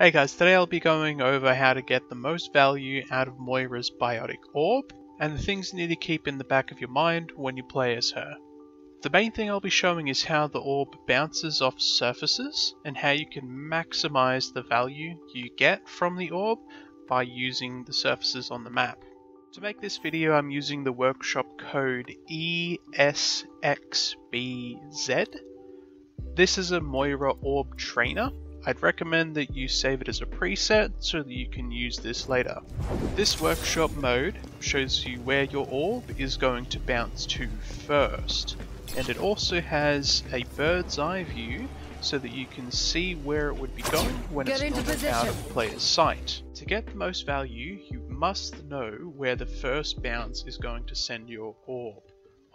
Hey guys, today I'll be going over how to get the most value out of Moira's Biotic Orb, and the things you need to keep in the back of your mind when you play as her. The main thing I'll be showing is how the orb bounces off surfaces, and how you can maximize the value you get from the orb by using the surfaces on the map. To make this video I'm using the workshop code ESXBZ. This is a Moira Orb Trainer, I'd recommend that you save it as a preset so that you can use this later. This workshop mode shows you where your orb is going to bounce to first, and it also has a bird's eye view so that you can see where it would be going when Get it's not out of the player's sight. To get the most value, you must know where the first bounce is going to send your orb.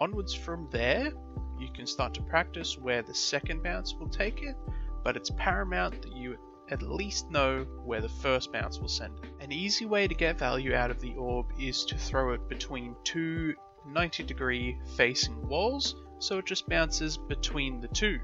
Onwards from there, you can start to practice where the second bounce will take it, but it's paramount that you at least know where the first bounce will send it. An easy way to get value out of the orb is to throw it between two 90 degree facing walls, so it just bounces between the two.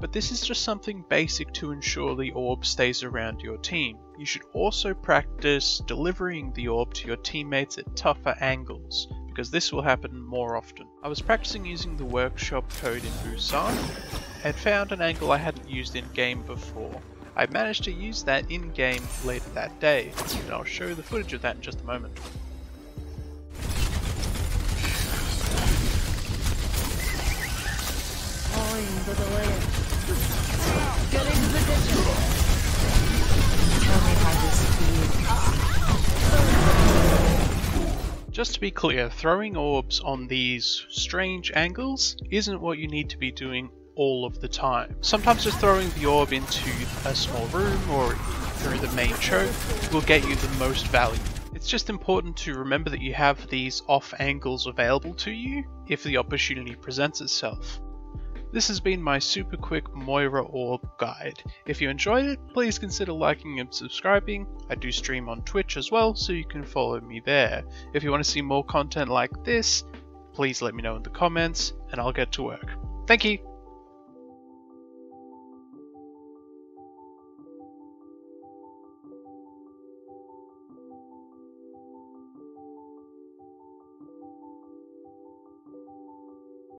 But this is just something basic to ensure the orb stays around your team. You should also practice delivering the orb to your teammates at tougher angles, because this will happen more often. I was practicing using the workshop code in Busan, and found an angle I hadn't used in game before. I managed to use that in game later that day, and I'll show you the footage of that in just a moment. Falling into the layer. Get into position. Tell me how this feels. Just to be clear, throwing orbs on these strange angles isn't what you need to be doing all of the time. Sometimes just throwing the orb into a small room or through the main choke will get you the most value. It's just important to remember that you have these off angles available to you if the opportunity presents itself. This has been my super quick Moira Orb guide. If you enjoyed it, please consider liking and subscribing. I do stream on Twitch as well, so you can follow me there. If you want to see more content like this, please let me know in the comments, and I'll get to work. Thank you!